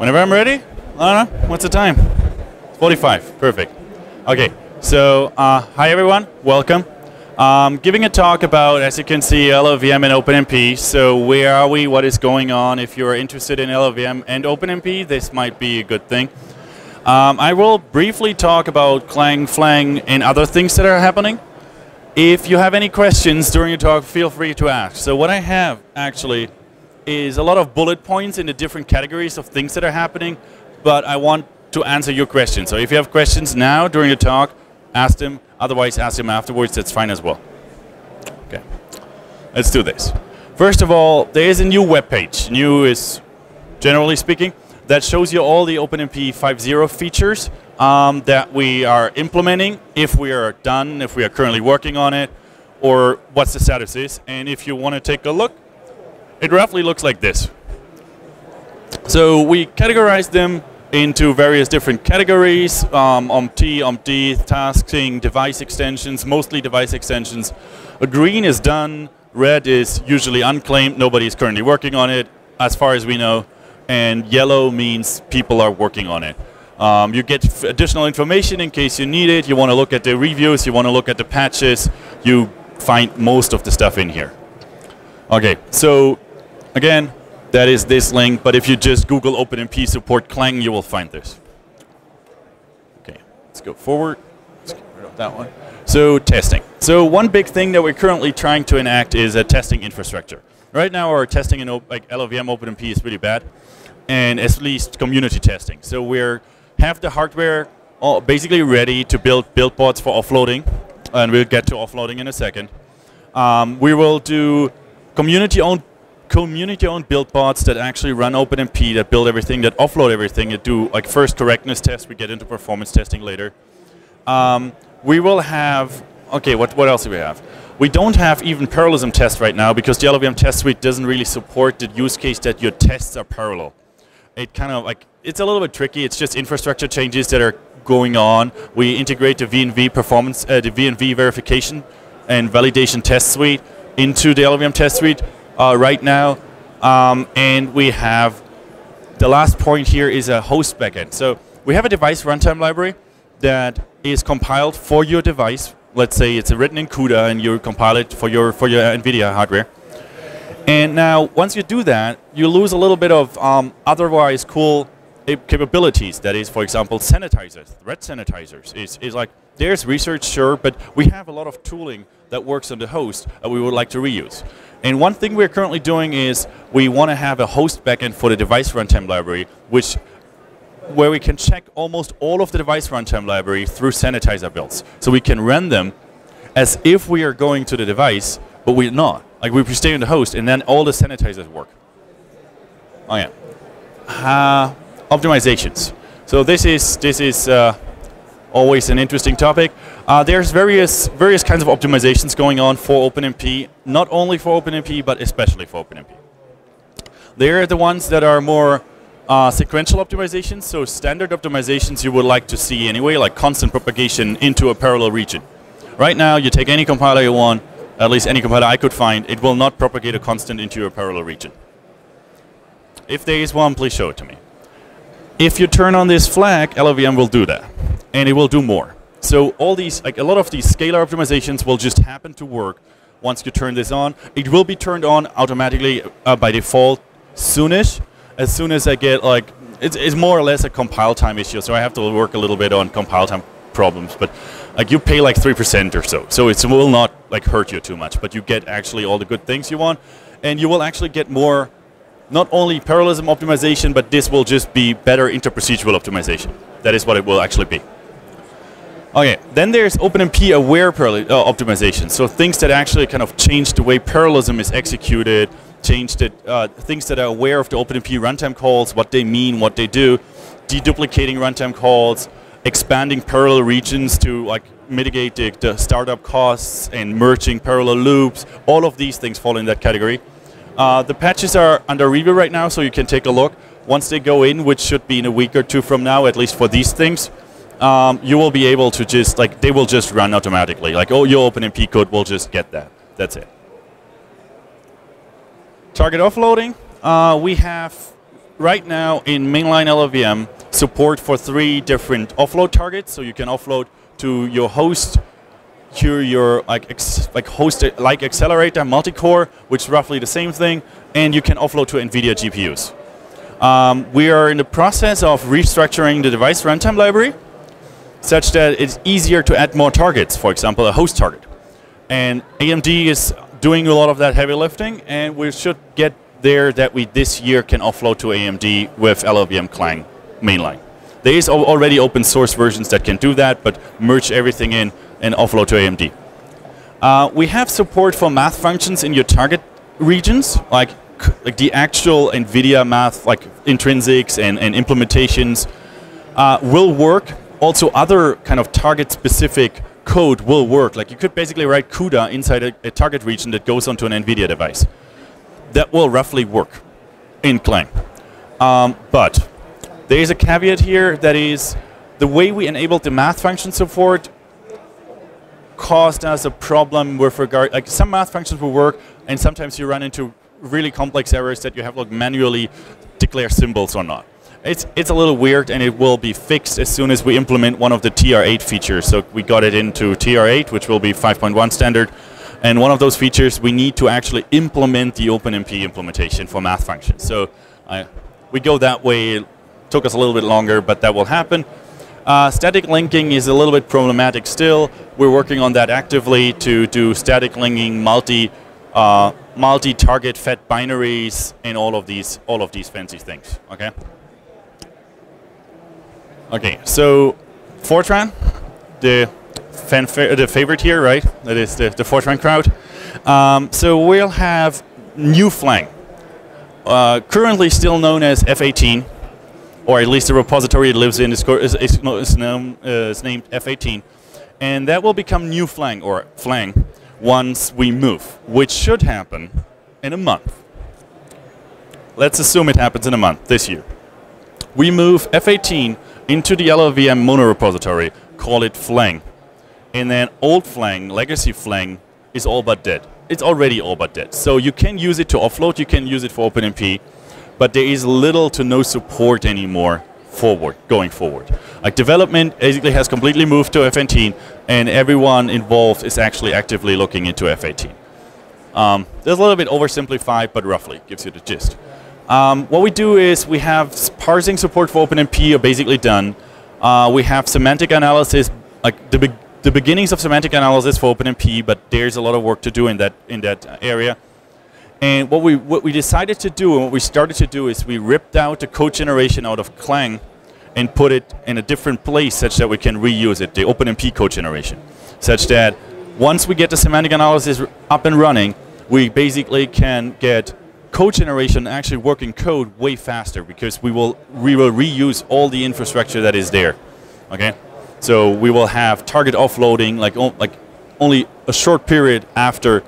Whenever I'm ready. I. What's the time? 45. Perfect. Okay. So, uh, hi everyone. Welcome. Um, giving a talk about, as you can see, LLVM and OpenMP. So, where are we? What is going on? If you are interested in LLVM and OpenMP, this might be a good thing. Um, I will briefly talk about Clang, Flang, and other things that are happening. If you have any questions during your talk, feel free to ask. So, what I have actually is a lot of bullet points in the different categories of things that are happening, but I want to answer your questions. So if you have questions now during the talk, ask them. Otherwise, ask them afterwards. That's fine as well. Okay, let's do this. First of all, there is a new web page. New is, generally speaking, that shows you all the OpenMP 5.0 features um, that we are implementing, if we are done, if we are currently working on it, or what the status is. And if you want to take a look, it roughly looks like this. So we categorize them into various different categories, um, OMPT, OMPD, tasking, device extensions, mostly device extensions. A green is done, red is usually unclaimed, nobody is currently working on it, as far as we know, and yellow means people are working on it. Um, you get additional information in case you need it, you want to look at the reviews, you want to look at the patches, you find most of the stuff in here. Okay, so again, that is this link, but if you just Google OpenMP support Clang, you will find this. Okay, let's go forward. Let's get rid of that one. So testing. So one big thing that we're currently trying to enact is a testing infrastructure. Right now our testing in like LLVM OpenMP is really bad, and at least community testing. So we're have the hardware all basically ready to build build bots for offloading, and we'll get to offloading in a second. Um, we will do community-owned community-owned build bots that actually run OpenMP, that build everything, that offload everything, that do like first correctness tests. We get into performance testing later. Um, we will have okay. What what else do we have? We don't have even parallelism tests right now because the LLVM test suite doesn't really support the use case that your tests are parallel. It kind of like it's a little bit tricky. It's just infrastructure changes that are going on. We integrate the VNV performance, uh, the VNV verification and validation test suite into the LLVM test suite uh, right now. Um, and we have the last point here is a host backend. So we have a device runtime library that is compiled for your device. Let's say it's written in CUDA and you compile it for your for your NVIDIA hardware. And now, once you do that, you lose a little bit of um, otherwise cool capabilities. That is, for example, sanitizers, thread sanitizers. It's, is like there's research, sure, but we have a lot of tooling that works on the host that we would like to reuse. And one thing we're currently doing is we want to have a host backend for the device runtime library, which where we can check almost all of the device runtime library through sanitizer builds. So we can run them as if we are going to the device, but we're not. Like we stay on the host, and then all the sanitizers work. Oh yeah. Uh, optimizations. So this is this is uh, always an interesting topic. Uh, there's various various kinds of optimizations going on for OpenMP, not only for OpenMP, but especially for OpenMP. They're the ones that are more uh, sequential optimizations, so standard optimizations you would like to see anyway, like constant propagation into a parallel region. Right now, you take any compiler you want, at least any compiler I could find, it will not propagate a constant into a parallel region. If there is one, please show it to me. If you turn on this flag, LLVM will do that, and it will do more. So all these, like a lot of these scalar optimizations will just happen to work once you turn this on. It will be turned on automatically uh, by default soonish. As soon as I get like, it's, it's more or less a compile time issue. So I have to work a little bit on compile time problems, but like you pay like 3% or so. So it will not like hurt you too much, but you get actually all the good things you want. And you will actually get more, not only parallelism optimization, but this will just be better interprocedural optimization. That is what it will actually be. Okay, then there's OpenMP aware uh, optimization. So things that actually kind of change the way parallelism is executed, change it, uh, things that are aware of the OpenMP runtime calls, what they mean, what they do, deduplicating runtime calls, expanding parallel regions to like mitigate the, the startup costs and merging parallel loops. All of these things fall in that category. Uh, the patches are under review right now, so you can take a look. Once they go in, which should be in a week or two from now, at least for these things, um, you will be able to just, like, they will just run automatically. Like, oh, your OpenMP code we'll just get that. That's it. Target offloading. Uh, we have right now in mainline LLVM, support for three different offload targets. So you can offload to your host, to your like like host like accelerator multi-core, which is roughly the same thing, and you can offload to NVIDIA GPUs. Um, we are in the process of restructuring the device runtime library such that it's easier to add more targets, for example, a host target. And AMD is doing a lot of that heavy lifting, and we should get there that we this year can offload to AMD with LLVM Clang mainline. There is already open source versions that can do that, but merge everything in and offload to AMD. Uh, we have support for math functions in your target regions, like like the actual NVIDIA math, like intrinsics and, and implementations, uh, will work. Also, other kind of target-specific code will work. Like you could basically write CUDA inside a, a, target region that goes onto an NVIDIA device. That will roughly work in Clang. Um, but there is a caveat here that is the way we enabled the math function support caused us a problem with regard, like some math functions will work and sometimes you run into really complex errors that you have like manually declare symbols or not. It's, it's a little weird and it will be fixed as soon as we implement one of the TR8 features. So we got it into TR8, which will be 5.1 standard. And one of those features, we need to actually implement the OpenMP implementation for math functions. So uh, we go that way. It took us a little bit longer, but that will happen. Uh, static linking is a little bit problematic still. We're working on that actively to do static linking, multi uh, multi-target fat binaries, and all of these all of these fancy things. Okay. Okay, so Fortran, the fan fa the favorite here, right? That is the, the Fortran crowd. Um, so we'll have new Flang, uh, currently still known as F18, or at least the repository it lives in is, is, is, is, known, uh, is named F18, and that will become new Flang or Flang once we move, which should happen in a month. Let's assume it happens in a month, this year. We move F18 into the LLVM mono repository, call it Flang. And then old Flang, legacy Flang, is all but dead. It's already all but dead. So you can use it to offload, you can use it for OpenMP, but there is little to no support anymore forward, going forward. Like development basically has completely moved to F18, and everyone involved is actually actively looking into F18. Um, there's a little bit oversimplified, but roughly gives you the gist. Um, what we do is we have parsing support for OpenMP are basically done. Uh, we have semantic analysis, like the, be the beginnings of semantic analysis for OpenMP, but there's a lot of work to do in that in that area. And what we what we decided to do and what we started to do is we ripped out the code generation out of Clang and put it in a different place such that we can reuse it, the OpenMP code generation, such that once we get the semantic analysis up and running, we basically can get code generation actually working code way faster because we will we will reuse all the infrastructure that is there. Okay, so we will have target offloading like like only a short period after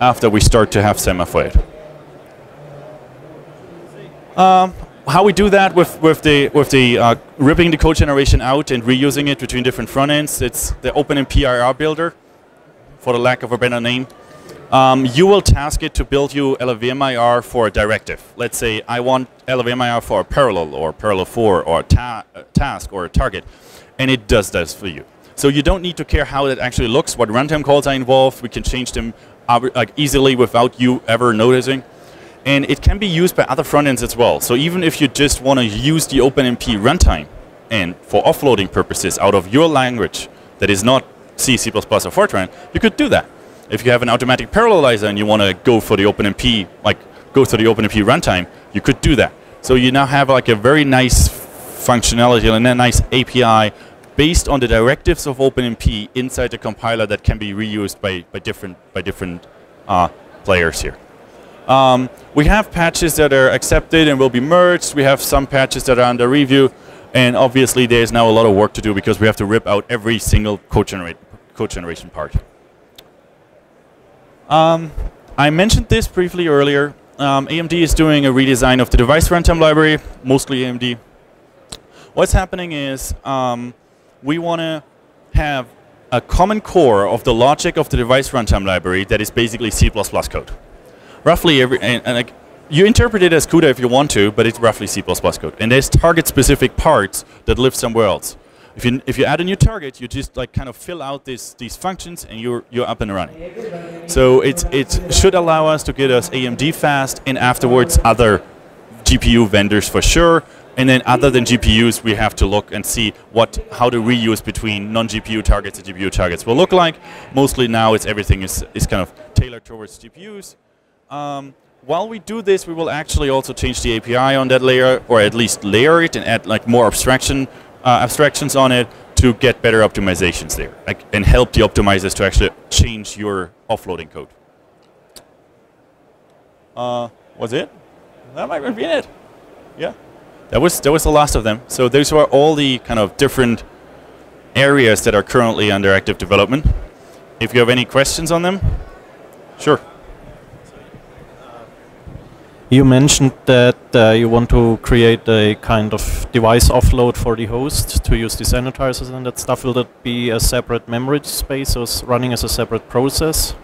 after we start to have semaphore. Um, how we do that with, with the with the uh, ripping the code generation out and reusing it between different front ends. It's the OpenMP IR builder, for the lack of a better name. Um, you will task it to build you LLVMIR for a directive. Let's say I want LLVMIR for a parallel or parallel for or a, ta a task or a target, and it does this for you. So you don't need to care how it actually looks, what runtime calls are involved. We can change them like easily without you ever noticing. And it can be used by other front ends as well. So even if you just want to use the OpenMP runtime and for offloading purposes out of your language that is not C, C++, or Fortran, you could do that if you have an automatic parallelizer and you want to go for the OpenMP, like go to the OpenMP runtime, you could do that. So you now have like a very nice functionality and a nice API based on the directives of OpenMP inside the compiler that can be reused by, by different, by different uh, players here. Um, we have patches that are accepted and will be merged. We have some patches that are under review. And obviously there's now a lot of work to do because we have to rip out every single code, generate, code generation part. Um, I mentioned this briefly earlier. Um, AMD is doing a redesign of the device runtime library, mostly AMD. What's happening is um, we want to have a common core of the logic of the device runtime library that is basically C++ code. Roughly every, and, and like you interpret it as CUDA if you want to, but it's roughly C++ code. And there's target-specific parts that live somewhere else. If you, if you add a new target, you just like kind of fill out this, these functions and you're, you're up and running. So it, it should allow us to get us AMD fast and afterwards other GPU vendors for sure. And then other than GPUs, we have to look and see what how the reuse between non-GPU targets and GPU targets will look like. Mostly now it's everything is, is kind of tailored towards GPUs. Um, while we do this, we will actually also change the API on that layer, or at least layer it and add like more abstraction uh, abstractions on it to get better optimizations there, like, and help the optimizers to actually change your offloading code. Uh, was it? That might have been it. Yeah. That was that was the last of them. So those were all the kind of different areas that are currently under active development. If you have any questions on them, sure. You mentioned that uh, you want to create a kind of device offload for the host to use the sanitizers and that stuff. Will that be a separate memory space or running as a separate process?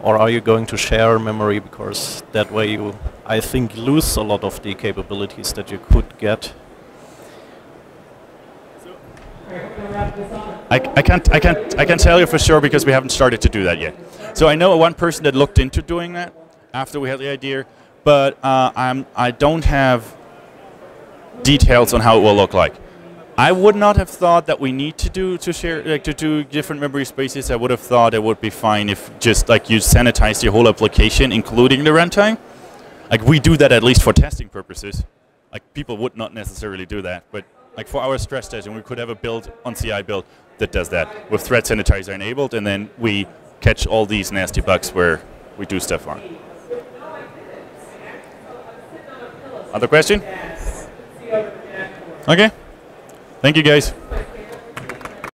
Or are you going to share memory because that way you, I think, lose a lot of the capabilities that you could get? I, I, can't, I, can't, I can't tell you for sure because we haven't started to do that yet. So I know one person that looked into doing that after we had the idea, but uh, I'm, I don't have details on how it will look like. I would not have thought that we need to do to share like to do different memory spaces. I would have thought it would be fine if just like you sanitize your whole application, including the runtime. Like we do that at least for testing purposes. Like people would not necessarily do that, but like for our stress testing, we could have a build on CI build that does that with thread sanitizer enabled, and then we catch all these nasty bugs where we do stuff on. Other question? Okay. Thank you, guys.